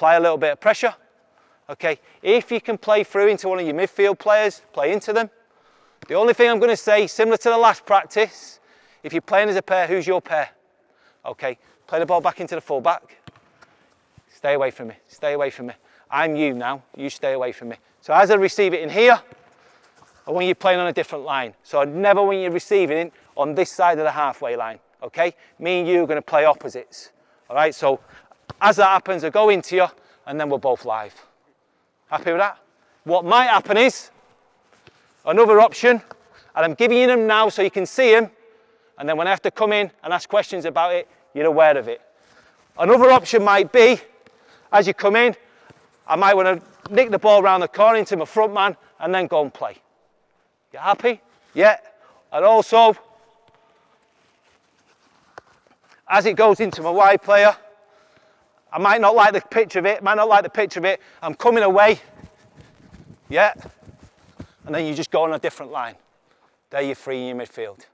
apply a little bit of pressure. Okay, if you can play through into one of your midfield players, play into them. The only thing I'm going to say, similar to the last practice, if you're playing as a pair, who's your pair? Okay, play the ball back into the full back. Stay away from me, stay away from me. I'm you now, you stay away from me. So as I receive it in here, I want you playing on a different line. So I never want you receiving it on this side of the halfway line, okay? Me and you are going to play opposites, all right? So as that happens, I go into you, and then we're both live. Happy with that? What might happen is another option, and I'm giving you them now so you can see them, and then when I have to come in and ask questions about it, you're aware of it. Another option might be, as you come in, I might want to nick the ball around the corner into my front man and then go and play. You happy? Yeah. And also, as it goes into my wide player, I might not like the pitch of it, might not like the pitch of it. I'm coming away. Yeah. And then you just go on a different line. There you're free in your midfield.